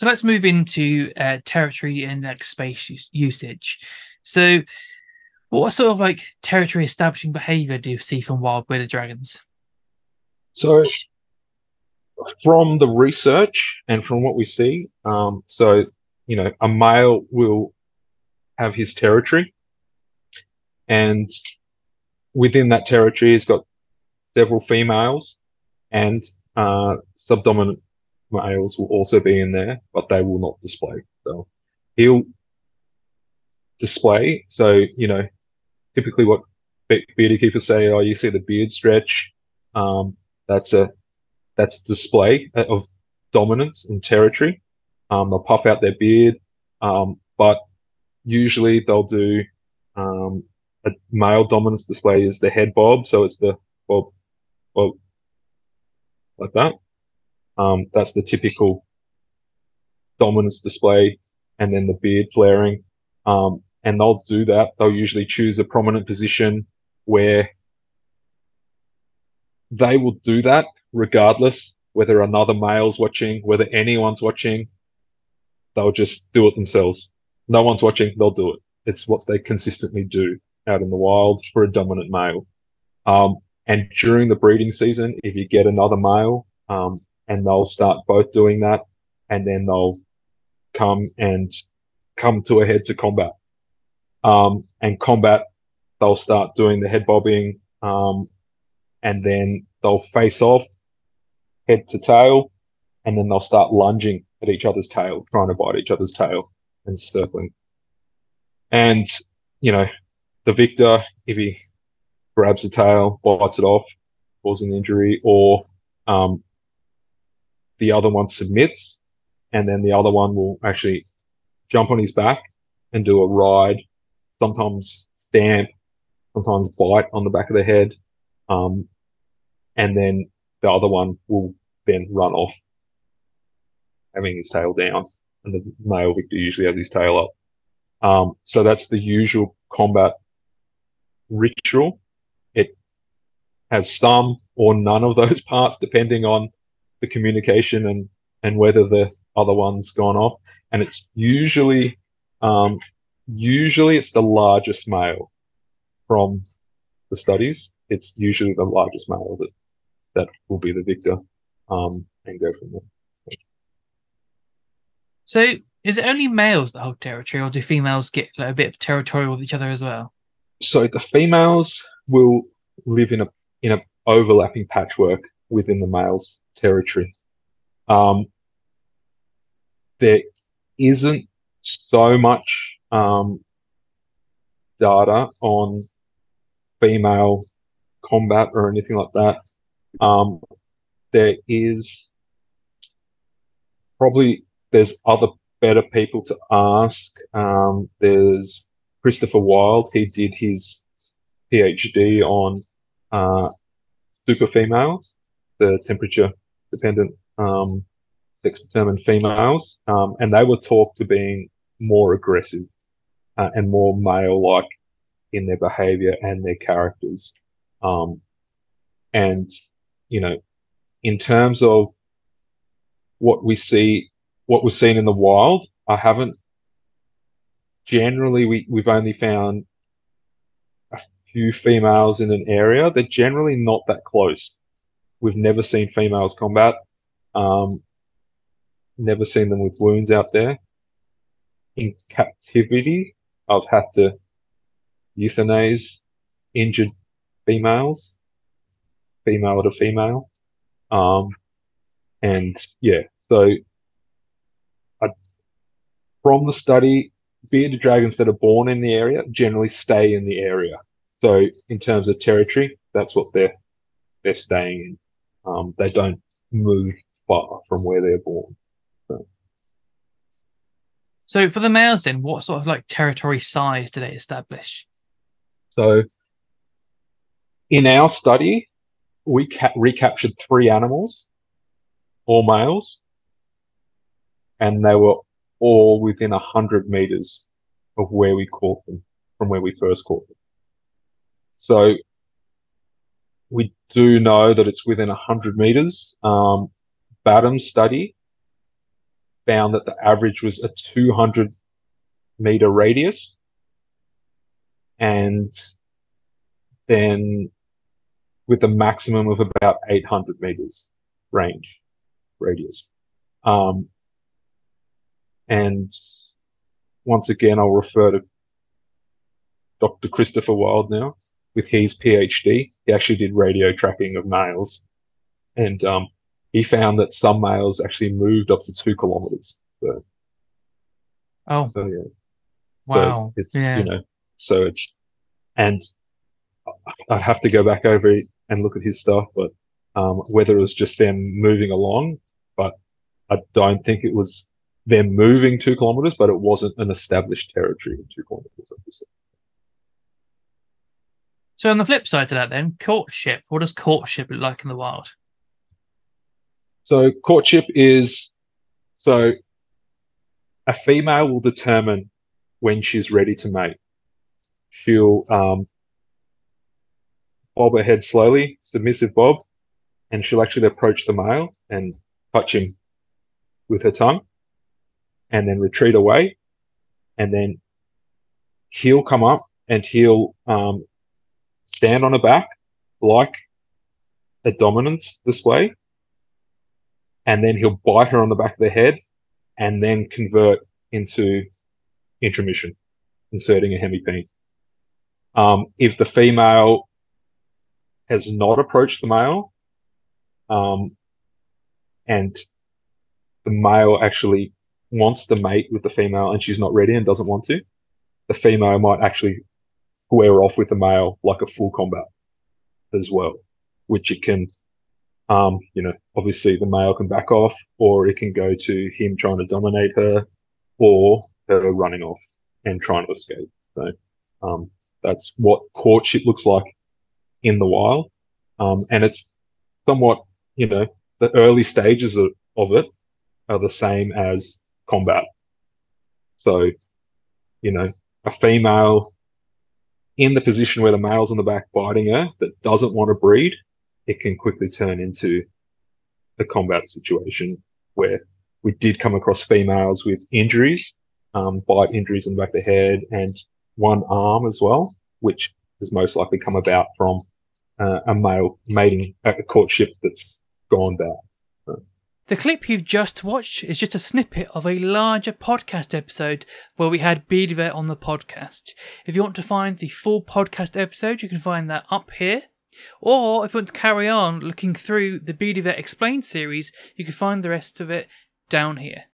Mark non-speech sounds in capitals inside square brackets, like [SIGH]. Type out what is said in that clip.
So let's move into uh, territory and like space usage. So, what sort of like territory establishing behavior do you see from wild bearded dragons? So, from the research and from what we see, um, so you know, a male will have his territory, and within that territory, he's got several females, and uh, subdominant males will also be in there, but they will not display. So he'll display. So you know, typically what bearded keepers say, oh, you see the beard stretch. Um, that's a that's display of dominance and territory. Um, they'll puff out their beard, um, but usually they'll do um, a male dominance display is the head bob, so it's the bob, bob like that. Um, that's the typical dominance display, and then the beard flaring. Um, and they'll do that. They'll usually choose a prominent position where they will do that regardless whether another male's watching, whether anyone's watching. They'll just do it themselves. No one's watching, they'll do it. It's what they consistently do out in the wild for a dominant male. Um, and during the breeding season, if you get another male, um, and they'll start both doing that, and then they'll come and come to a head to combat. Um, and combat, they'll start doing the head bobbing, um, and then they'll face off, head to tail, and then they'll start lunging at each other's tail, trying to bite each other's tail and circling. And, you know, the victor, if he grabs the tail, bites it off, causing injury, or um, the other one submits, and then the other one will actually jump on his back and do a ride, sometimes stamp, sometimes bite on the back of the head, um, and then the other one will then run off, having his tail down, and the male victor usually has his tail up. Um, so that's the usual combat ritual. It has some or none of those [LAUGHS] parts, depending on the communication and and whether the other one's gone off. And it's usually um, usually it's the largest male from the studies. It's usually the largest male that that will be the victor um, and go from there. So, is it only males that hold territory, or do females get like, a bit of territorial with each other as well? So the females will live in a in a overlapping patchwork within the males' territory. Um, there isn't so much um, data on female combat or anything like that. Um, there is probably there's other better people to ask. Um, there's Christopher Wild. He did his PhD on uh, super females, the temperature dependent um, sex determined females, um, and they were talked to being more aggressive uh, and more male like in their behavior and their characters. Um, and, you know, in terms of what we see, what was seen in the wild, I haven't generally, we, we've only found a few females in an area. They're generally not that close. We've never seen females combat. Um, never seen them with wounds out there. In captivity, I've had to euthanize injured females, female to female. Um, and yeah, so I, from the study, bearded dragons that are born in the area generally stay in the area. So in terms of territory, that's what they're they're staying in. Um, they don't move far from where they're born. So. so for the males, then, what sort of like territory size do they establish? So in our study, we ca- recaptured three animals, all males, and they were all within a hundred meters of where we caught them from where we first caught them. So we do know that it's within a hundred meters. Um, Badham's study found that the average was a 200 meter radius. And then with a maximum of about 800 meters range radius. Um, and once again, I'll refer to Dr. Christopher Wild now with his PhD. He actually did radio tracking of males, and um, he found that some males actually moved up to two kilometers. So, Oh, so yeah, wow. so it's yeah. you know, so it's and I have to go back over it and look at his stuff, but um, whether it was just them moving along, but I don't think it was them moving two kilometers, but it wasn't an established territory in two kilometers. obviously. So on the flip side to that, then courtship. What does courtship look like in the wild? So courtship is so a female will determine when she's ready to mate. She'll um, bob her head slowly, submissive bob, and she'll actually approach the male and touch him with her tongue, and then retreat away, and then he'll come up and he'll um, stand on her back like a dominance display, and then he'll bite her on the back of the head, and then convert into intromission, inserting a hemipene. Um, if the female has not approached the male, um, and the male actually wants to mate with the female and she's not ready and doesn't want to, the female might actually square off with the male like a full combat as well, which it can, um, you know, obviously the male can back off or it can go to him trying to dominate her or her running off and trying to escape. So, um, that's what courtship looks like in the wild. Um, and it's somewhat, you know, the early stages of, of it are the same as combat. So, you know, a female in the position where the male's on the back biting her that doesn't want to breed, it can quickly turn into a combat situation where we did come across females with injuries, um, bite injuries in the back of the head and one arm as well, which has most likely come about from uh, a male mating at a courtship that's gone bad. The clip you've just watched is just a snippet of a larger podcast episode where we had BeardieVet on the podcast. If you want to find the full podcast episode, you can find that up here. Or if you want to carry on looking through the BeardieVet Explained series, you can find the rest of it down here.